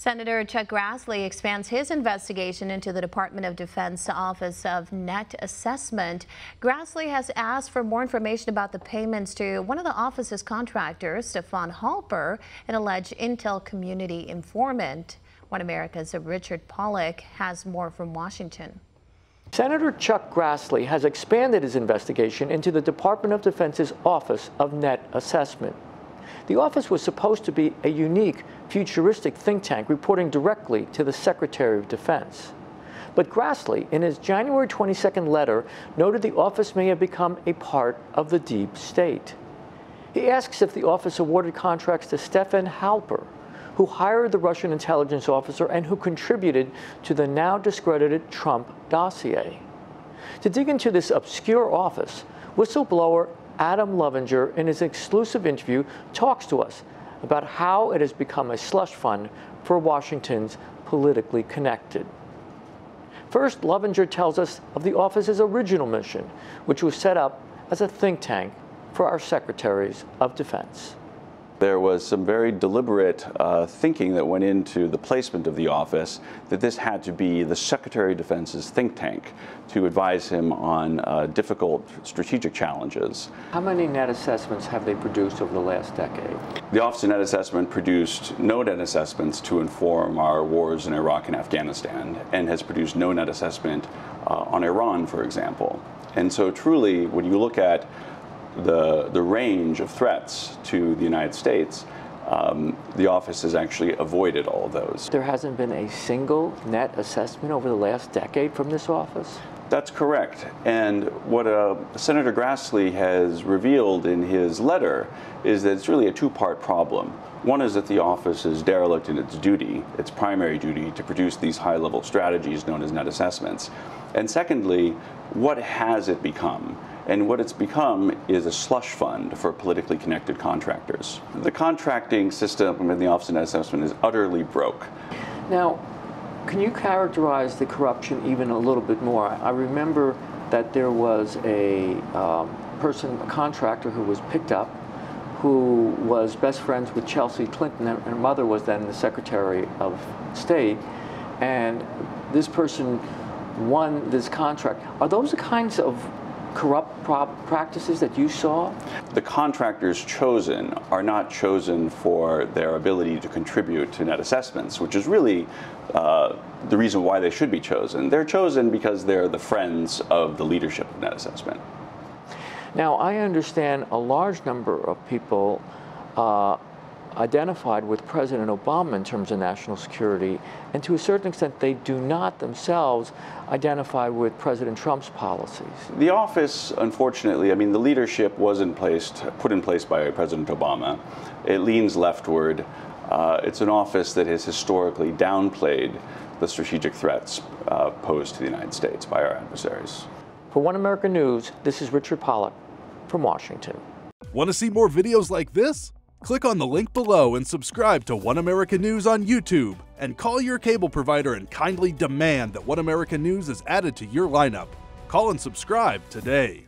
Senator Chuck Grassley expands his investigation into the Department of Defense Office of Net Assessment. Grassley has asked for more information about the payments to one of the office's contractors, Stefan Halper, an alleged intel community informant. One America's Richard Pollock has more from Washington. Senator Chuck Grassley has expanded his investigation into the Department of Defense's Office of Net Assessment. The office was supposed to be a unique, futuristic think tank reporting directly to the Secretary of Defense. But Grassley, in his January 22nd letter, noted the office may have become a part of the deep state. He asks if the office awarded contracts to Stefan Halper, who hired the Russian intelligence officer and who contributed to the now discredited Trump dossier. To dig into this obscure office, whistleblower Adam Lovinger, in his exclusive interview, talks to us about how it has become a slush fund for Washington's politically connected. First, Lovinger tells us of the office's original mission, which was set up as a think tank for our secretaries of defense. There was some very deliberate uh, thinking that went into the placement of the office that this had to be the Secretary of Defense's think tank to advise him on uh, difficult strategic challenges. How many net assessments have they produced over the last decade? The Office of Net Assessment produced no net assessments to inform our wars in Iraq and Afghanistan and has produced no net assessment uh, on Iran, for example. And so truly, when you look at the, the range of threats to the United States, um, the office has actually avoided all of those. There hasn't been a single net assessment over the last decade from this office? That's correct. And what uh, Senator Grassley has revealed in his letter is that it's really a two-part problem. One is that the office is derelict in its duty, its primary duty, to produce these high-level strategies known as net assessments. And secondly, what has it become? And what it's become is a slush fund for politically connected contractors. The contracting system in the Office of Net Assessment is utterly broke. Now, can you characterize the corruption even a little bit more? I remember that there was a um, person, a contractor, who was picked up who was best friends with Chelsea Clinton, her mother was then the Secretary of State. And this person won this contract. Are those the kinds of corrupt practices that you saw? The contractors chosen are not chosen for their ability to contribute to net assessments, which is really uh, the reason why they should be chosen. They're chosen because they're the friends of the leadership of net assessment. Now, I understand a large number of people uh, identified with President Obama in terms of national security, and to a certain extent, they do not themselves identify with President Trump's policies. The office, unfortunately, I mean, the leadership was in place, put in place by President Obama. It leans leftward. Uh, it's an office that has historically downplayed the strategic threats uh, posed to the United States by our adversaries. For One American News, this is Richard Pollock from Washington. Want to see more videos like this? Click on the link below and subscribe to One America News on YouTube, and call your cable provider and kindly demand that One America News is added to your lineup. Call and subscribe today.